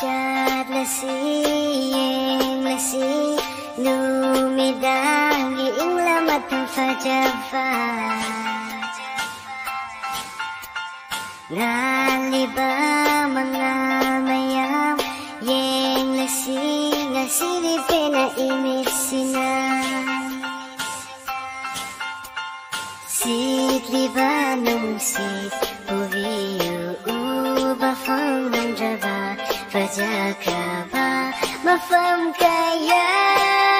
Chad lasi, yeng lasi Lumidang iing lamat ng fajava Ngaliba mga mayam Yeng lasi, nga silipin na imit sina Sit liba nung 这可怕，麻烦开呀。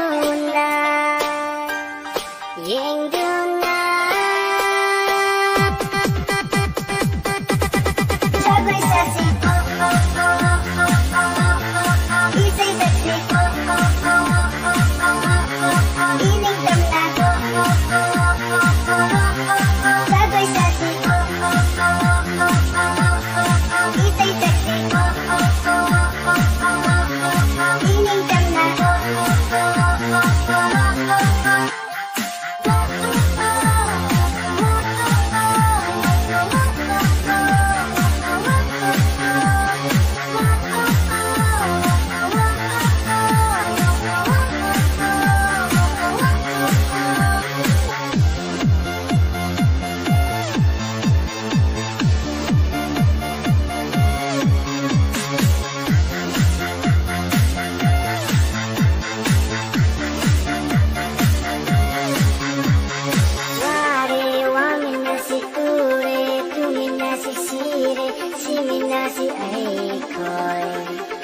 Aikoi,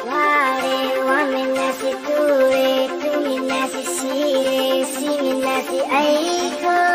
Ware, Wame, Nasi, Ture, Tumi, Nasi, Sire, Simi, Nasi, Aikoi.